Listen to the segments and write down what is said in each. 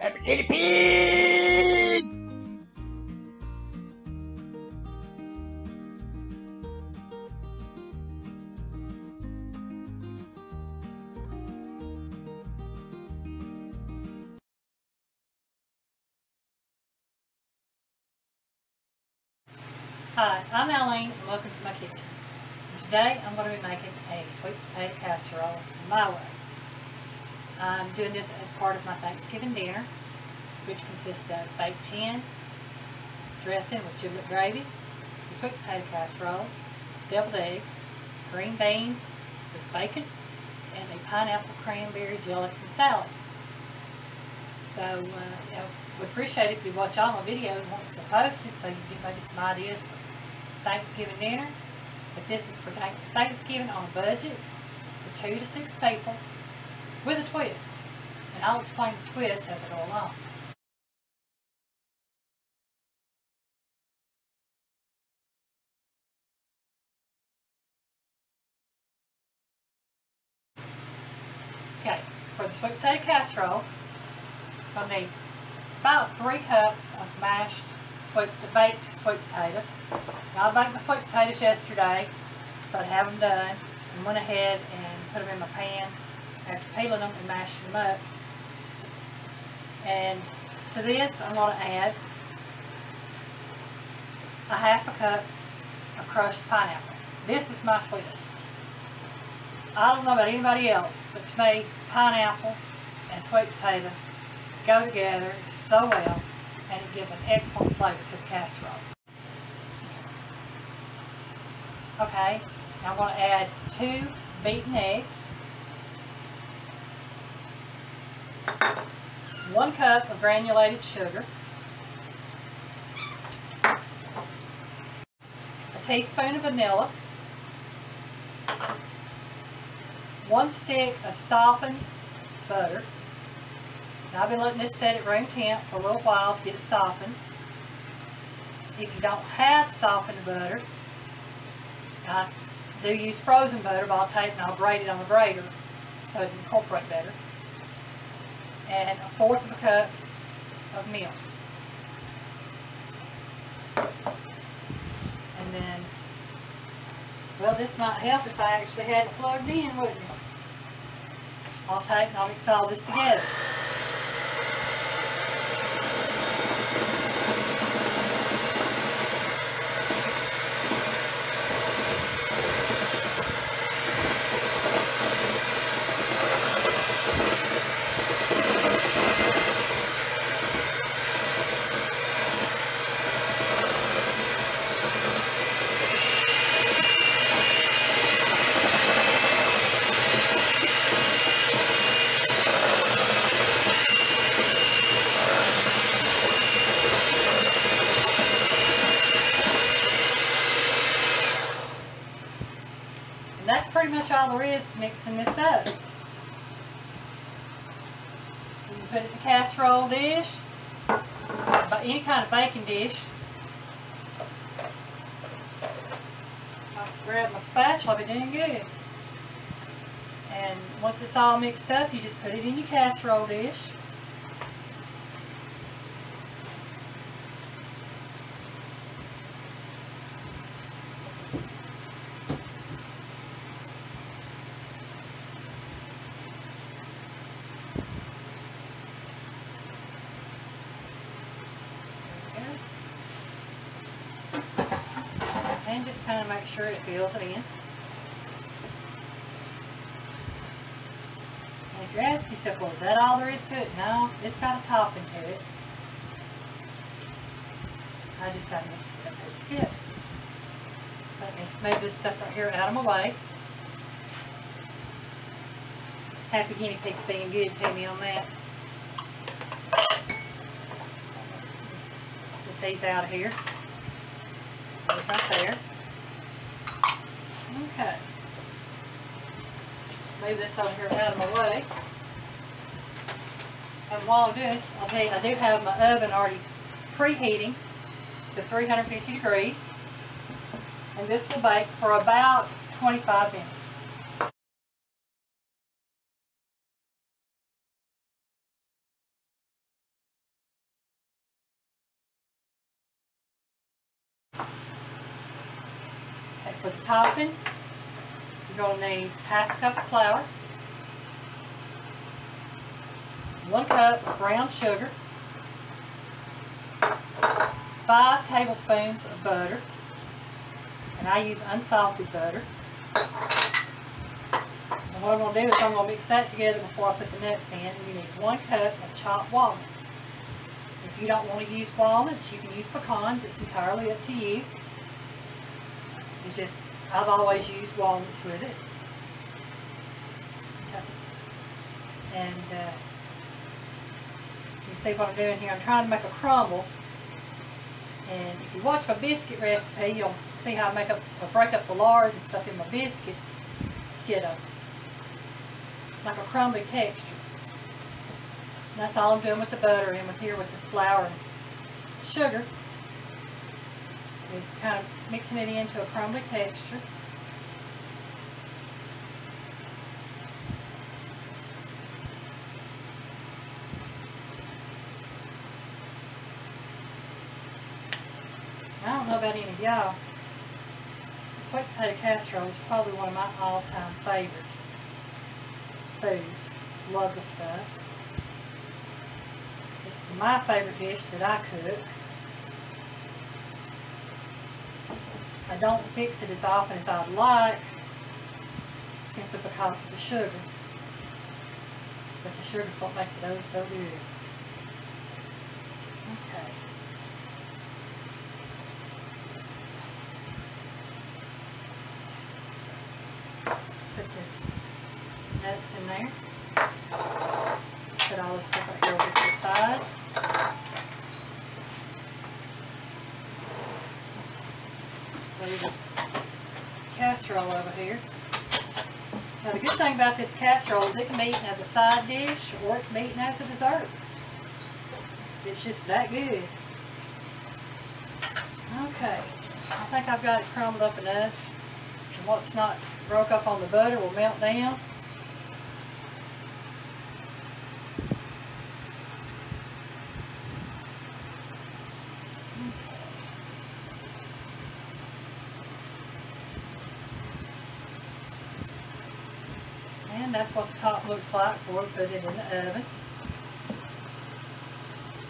Pig! Hi, I'm Alyne and welcome to my kitchen. Today I'm going to be making a sweet potato casserole my way. I'm doing this as part of my Thanksgiving dinner, which consists of baked tin, dressing with giblet gravy, sweet potato casserole, deviled eggs, green beans with bacon, and a pineapple cranberry gelatin salad. So, uh, you know, we appreciate it if you watch all my videos once they're posted so you get maybe some ideas for Thanksgiving dinner. But this is for Thanksgiving on a budget for two to six people with a twist. And I'll explain the twist as I go along. Okay, for the sweet potato casserole, I'm going to need about three cups of mashed sweet, baked sweet potato. Now I baked my sweet potatoes yesterday, so I'd have them done, and went ahead and put them in my pan after peeling them and mashing them up. And to this, I'm going to add a half a cup of crushed pineapple. This is my twist. I don't know about anybody else, but to me, pineapple and sweet potato go together so well and it gives an excellent flavor to the casserole. Okay, now I'm going to add two beaten eggs, one cup of granulated sugar, a teaspoon of vanilla, one stick of softened butter, I've been letting this set at room temp for a little while to get it softened. If you don't have softened butter, I do use frozen butter, but I'll take and I'll grate it on the grater so it can incorporate better. And a fourth of a cup of milk. And then, well this might help if I actually had it plugged in, wouldn't it? I'll take and I'll mix all this together. That's pretty much all there is to mixing this up. You can put it in a casserole dish, but any kind of baking dish. I'll grab my spatula, I'll be doing good. And once it's all mixed up, you just put it in your casserole dish. And just kind of make sure it fills it in. And if you're asking yourself, well, is that all there is to it? No, it's got a topping to it. I just got to mix it up pretty good. Let me move this stuff right here out of my way. Happy guinea pig's being good to me on that. Get these out of here. Right there. Okay. Move this over here out of my way. And while I'm doing this, I'll tell you, I do have my oven already preheating to 350 degrees. And this will bake for about 25 minutes. For the topping, you're going to need half a cup of flour, one cup of brown sugar, five tablespoons of butter, and I use unsalted butter. And what I'm going to do is I'm going to mix that together before I put the nuts in. And you need one cup of chopped walnuts. If you don't want to use walnuts, you can use pecans. It's entirely up to you. Just, I've always used walnuts with it. And uh, you see what I'm doing here. I'm trying to make a crumble. And if you watch my biscuit recipe, you'll see how I make up, I break up the lard and stuff in my biscuits. Get a, like a crumbly texture. And that's all I'm doing with the butter and with here with this flour and sugar. Is kind of mixing it into a crumbly texture. I don't know about any of y'all. Sweet potato casserole is probably one of my all-time favorite foods. Love the stuff. It's my favorite dish that I cook. I don't fix it as often as I'd like, simply because of the sugar. But the sugar's what makes it oh so good. Okay. Put this nuts in there. Set all this stuff right here over to the side. Lay this casserole over here. Now the good thing about this casserole is it can be eaten as a side dish or it can be eaten as a dessert. It's just that good. Okay, I think I've got it crumbled up enough. And what's not broke up on the butter will melt down. And that's what the top looks like before we put it in the oven.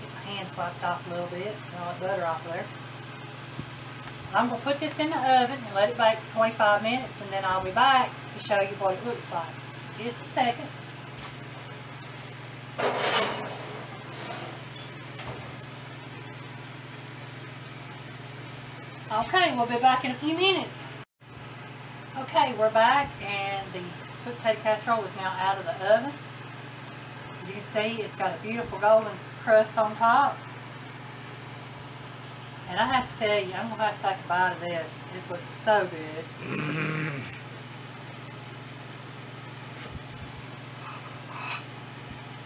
Get my hands wiped off a little bit, and all the butter off there. I'm going to put this in the oven and let it bake for 25 minutes and then I'll be back to show you what it looks like. Just a second. Okay, we'll be back in a few minutes. Okay, we're back and the sweet potato casserole is now out of the oven. As you can see, it's got a beautiful golden crust on top. And I have to tell you, I'm going to have to take a bite of this. This looks so good.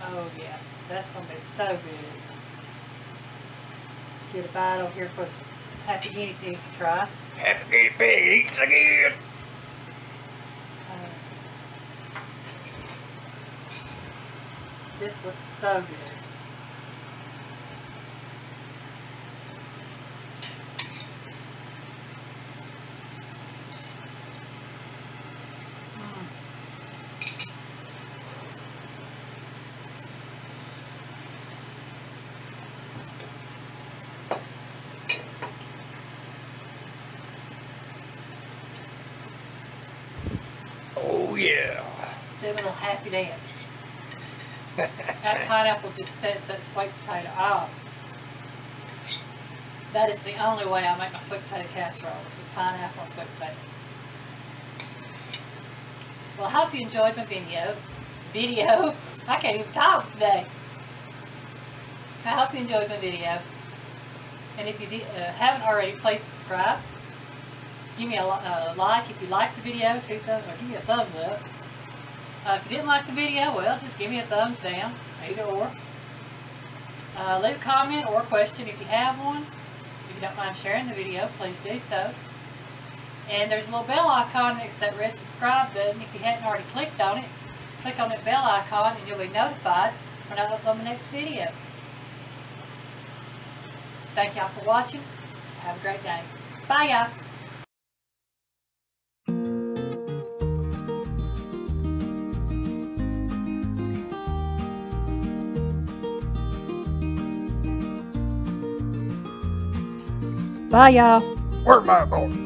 Oh yeah, that's going to be so good. Get a bite over here for the happy guinea pig to try. Happy guinea pig eats again. This looks so good. Mm. Oh yeah. Do a little happy dance. That pineapple just sets that sweet potato off. That is the only way I make my sweet potato casseroles with pineapple and sweet potato. Well, I hope you enjoyed my video. Video? I can't even talk today. I hope you enjoyed my video. And if you did, uh, haven't already, please subscribe. Give me a uh, like if you liked the video, or give me a thumbs up. Uh, if you didn't like the video, well, just give me a thumbs down, either or. Uh, leave a comment or a question if you have one. If you don't mind sharing the video, please do so. And there's a little bell icon next to that red subscribe button. If you hadn't already clicked on it, click on that bell icon and you'll be notified when I upload my next video. Thank y'all for watching. Have a great day. Bye y'all. Bye, y'all. Where am I going?